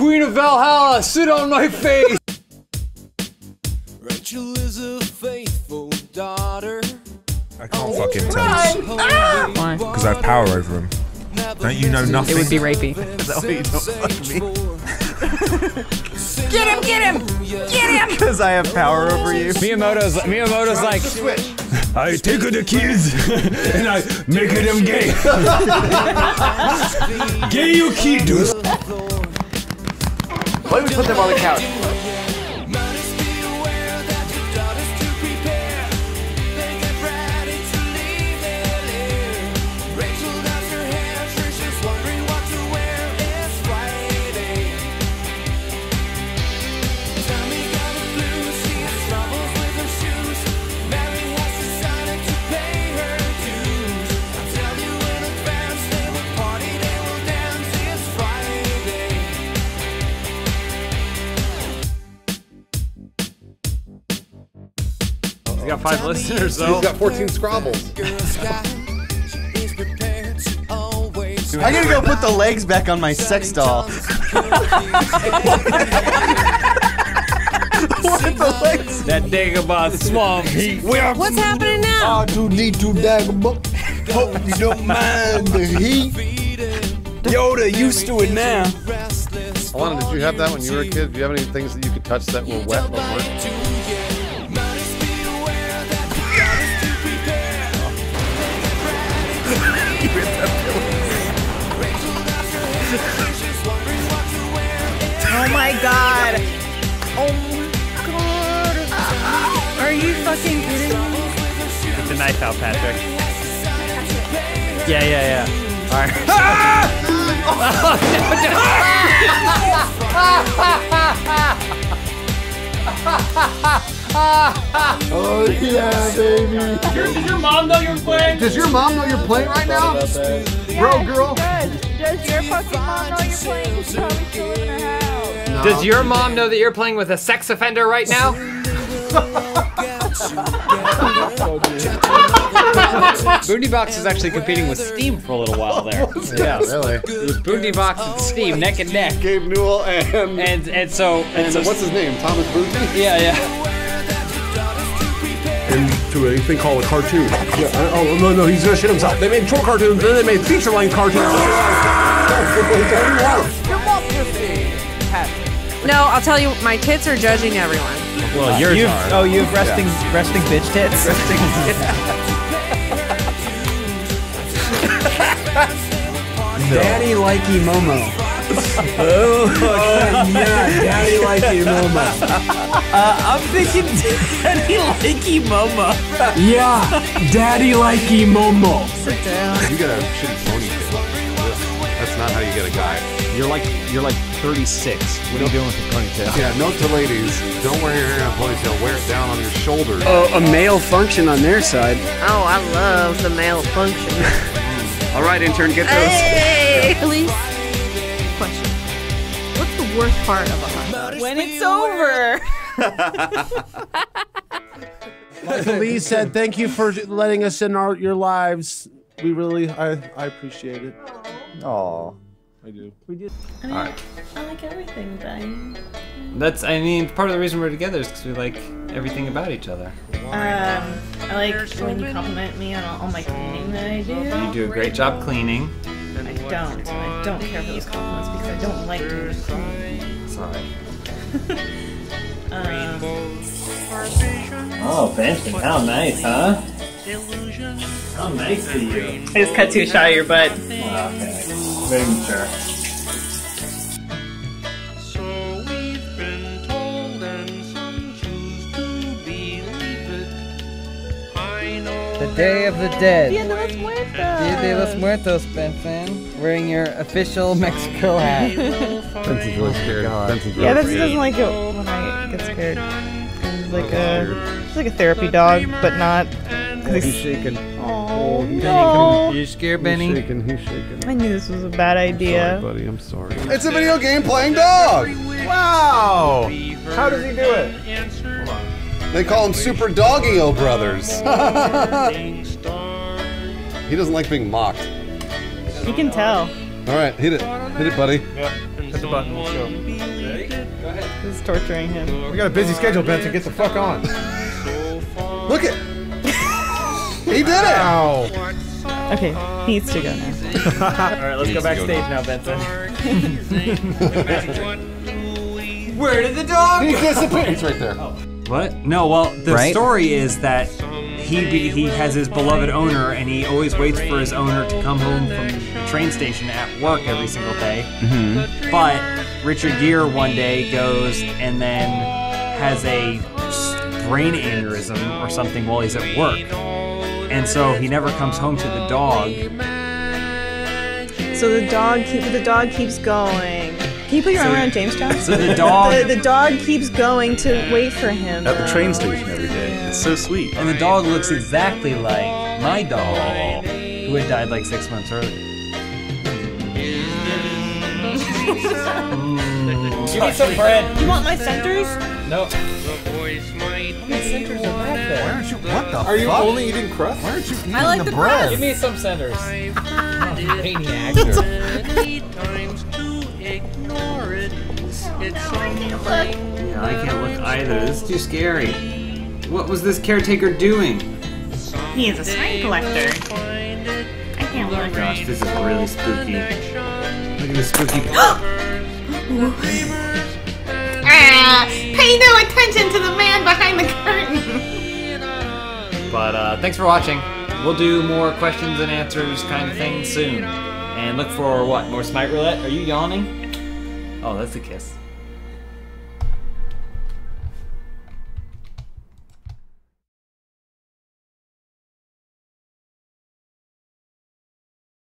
Queen of Valhalla, sit on my face. Rachel is a faithful daughter. I can't fuck him, Thomas. Why? Because I have power over him. Don't you know nothing? It would be rapey. Is that why you don't fuck me? Get him! Get him! Get him! Because I have power over you. Miyamoto's Miyamoto's like, I take the kids and I make them gay. gay you kid, Why don't we put them on the couch? He's got five listeners though. He's got 14 scrobbles. Girl Scout, gonna I gotta go put the legs back on my sex doll. what the legs? That Dagobah small heat. What's happening now? do need to Dagobah. Hope you don't mind the heat. Yoda used to it now. restless. Alanah, did you have that when you were a kid? Do you have any things that you could touch that were wet but weren't? My god! Oh my god! Are you fucking kidding me? Get the knife out, Patrick. Yeah, yeah, yeah. All right. Oh yeah, baby. Does your mom know you're playing? Does your mom know you're playing right now? Bro, girl. Does, does your fucking mom know you're playing? She's probably still in her house. Does your mom know that you're playing with a sex offender right now? Boondybox is actually competing with Steam for a little while there. Yeah, really. It was Boondybox and Steam neck and neck. Gabe Newell and And and so and, and so what's his name? Thomas Booty. yeah yeah. into a thing called a cartoon. Yeah, uh, oh no no, he's gonna shit himself. They made short cartoons, then they made feature length cartoons. No, I'll tell you, my tits are judging everyone. Well, yours You've, are. oh, you have resting, resting bitch tits. Daddy likey Momo. oh, yeah, Daddy likey Momo. Uh, I'm thinking Daddy likey Momo. Yeah, Daddy likey Momo. Sit down. You got a shitty ponytail. That's not how you get a guy. You're like you're like 36. What are you doing with the ponytail? Yeah, note to ladies: don't wear your hair in a ponytail. Wear it down on your shoulders. Oh, a male function on their side. Oh, I love the male function. All right, intern, get those. hey! Elyse, question. What's the worst part of a hunt? When it's over. Lee said, "Thank you for letting us in our your lives. We really, I, I appreciate it. Aw. I do. We I like, I like everything, Ben. That's I mean part of the reason we're together is because we like everything about each other. Um, I like when you compliment me on all, all my cleaning that I do. You do a great job cleaning. I don't. I don't care for those compliments because I don't like to clean. Sorry. Um, Oh, Benson, how nice, huh? How nice of you. I just cut too shy of your butt. Okay. Very mature. So we've been told, and some choose to believe it. I know The Day of the Dead. Dia de los Muertos. Dia de los Muertos, Benson. Wearing your official Mexico hat. Benson's really scared. Oh Benson's really Yeah, Betsy scared. doesn't like it when I get scared. He's like a, he's like a therapy dog, but not. He's he's, shaking. Oh no! You scared, He's Benny? shaking. He's shaking. I knew this was a bad idea. Sorry, idea. buddy. I'm sorry. It's a video game playing dog. Wow. How does he do it? They call him Super Doggy-O Brothers. he doesn't like being mocked. He can tell. All right, hit it. Hit it, buddy. Hit the button. Let's go. This is torturing him. We got a busy schedule, Benson. Get the fuck on. Look it. He did it. Ow. Okay, he needs to go now. Alright, let's go backstage now, Benson. Where did the dog He go? disappeared. He's right there. What? No, well, the Right? story is that he be, he has his beloved owner, and he always waits for his owner to come home from the train station at work every single day. Mm-hmm. But Richard Gere one day goes and then has a s- brain aneurysm or something while he's at work, and so he never comes home to the dog. So the dog keep the dog keeps going. Can you put your arm around Jamestown? So the dog- the, the dog keeps going to wait for him. At the train station every day. It's so sweet. And the dog looks exactly like my dog, who had died like six months earlier. Give me some bread. You want my centers? No. Why aren't you? What the Are you fuck? only eating crust? Why aren't you eating I like the bread? Give me some centers. Maniac. Yeah, I can't look either. This is too scary. What was this caretaker doing? He is a sign collector. I can't look. Gosh, this is really spooky. Look at this spooky. Ah, pay no attention to the man behind the curtain. But uh, thanks for watching. We'll do more questions and answers kind of thing soon. And look for what? More Smite Roulette? Are you yawning? Oh, that's a kiss.